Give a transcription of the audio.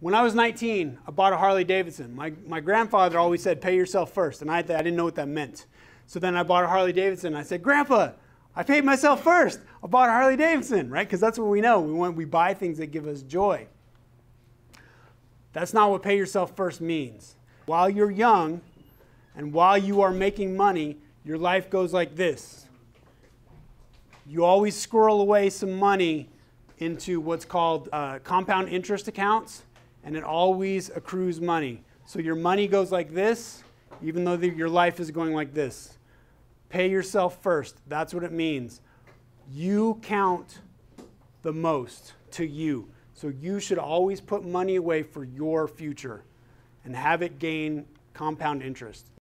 When I was 19, I bought a Harley Davidson. My, my grandfather always said, pay yourself first, and I, I didn't know what that meant. So then I bought a Harley Davidson. I said, Grandpa, I paid myself first. I bought a Harley Davidson, right? Because that's what we know. We want we buy things that give us joy. That's not what pay yourself first means. While you're young and while you are making money, your life goes like this. You always squirrel away some money into what's called uh, compound interest accounts, and it always accrues money. So your money goes like this, even though the, your life is going like this. Pay yourself first. That's what it means. You count the most to you. So you should always put money away for your future and have it gain compound interest.